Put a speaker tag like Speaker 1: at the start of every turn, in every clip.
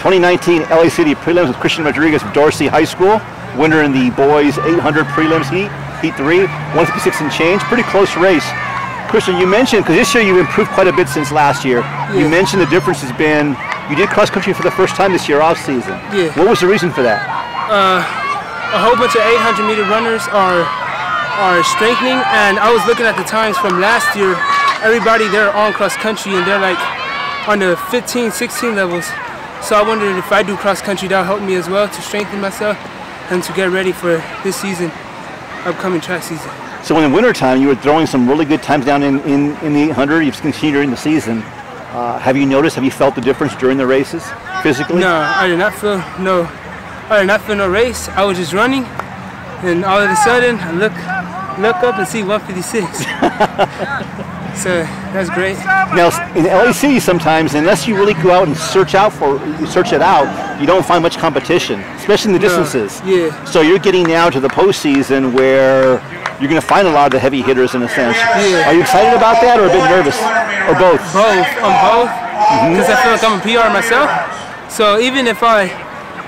Speaker 1: 2019 LA City prelims with Christian Rodriguez of Dorsey High School, winner in the boys 800 prelims heat, heat three, 156 and change, pretty close race. Christian, you mentioned, because this year you've improved quite a bit since last year, yeah. you mentioned the difference has been, you did cross country for the first time this year off season.
Speaker 2: Yeah.
Speaker 1: What was the reason for that?
Speaker 2: Uh, a whole bunch of 800 meter runners are are strengthening and I was looking at the times from last year everybody they're on cross country and they're like on the 15 16 levels so I wondered if I do cross country, that'll help me as well to strengthen myself and to get ready for this season, upcoming track season.
Speaker 1: So in the wintertime, you were throwing some really good times down in, in, in the 800. You've continued during the season. Uh, have you noticed, have you felt the difference during the races physically?
Speaker 2: No, I did not feel no, I did not feel no race. I was just running and all of a sudden I look, look up and see 156. So that's great.
Speaker 1: Now in LAC sometimes, unless you really go out and search out for, search it out, you don't find much competition, especially in the distances.
Speaker 2: yeah.
Speaker 1: So you're getting now to the postseason where you're going to find a lot of the heavy hitters in a sense.
Speaker 2: Yeah.
Speaker 1: Are you excited about that or a bit nervous? Or both?
Speaker 2: Both. I'm both. Because mm-hmm. I feel like I'm a PR myself. So even if I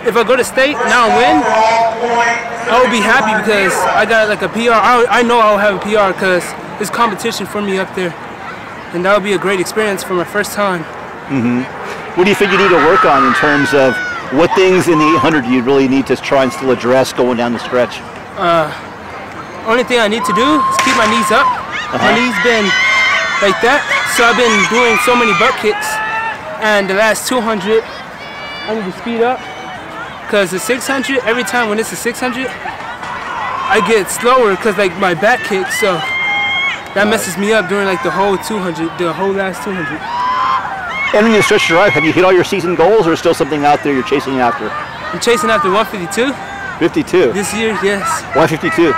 Speaker 2: if I go to state now and win, I will be happy because I got like a PR. I, I know I'll have a PR because it's competition for me up there. And that would be a great experience for my first time.
Speaker 1: Mm-hmm. What do you think you need to work on in terms of what things in the 800 you really need to try and still address going down the stretch?
Speaker 2: Uh, only thing I need to do is keep my knees up. Uh-huh. My knees been like that, so I've been doing so many butt kicks. And the last 200, I need to speed up. Because the 600, every time when it's a 600, I get slower because like my back kicks, so that messes me up during like the whole 200, the whole last 200.
Speaker 1: Entering the stretch drive, have you hit all your season goals or is still something out there you're chasing after?
Speaker 2: I'm chasing after 152.
Speaker 1: 52?
Speaker 2: This year, yes.
Speaker 1: 152?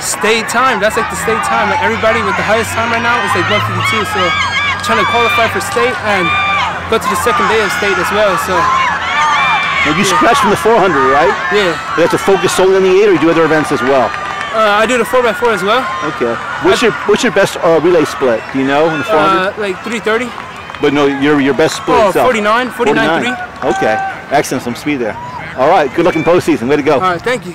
Speaker 2: State time, that's like the state time. Like everybody with the highest time right now is like 152. So trying to qualify for state and go to the second day of state as well. So
Speaker 1: now you yeah. scratch from the 400, right?
Speaker 2: Yeah.
Speaker 1: You have to focus solely on the 8 or you do other events as well?
Speaker 2: Uh, I do the 4x4 as well.
Speaker 1: Okay. What's I, your what's your best uh, relay split? Do you know in the
Speaker 2: 400? Uh, like 330.
Speaker 1: But no, your your best split
Speaker 2: Oh,
Speaker 1: itself.
Speaker 2: 49, 49, 49.
Speaker 1: 3. Okay. Excellent, some speed there. All right, good luck in postseason. Way to go.
Speaker 2: All right, thank you.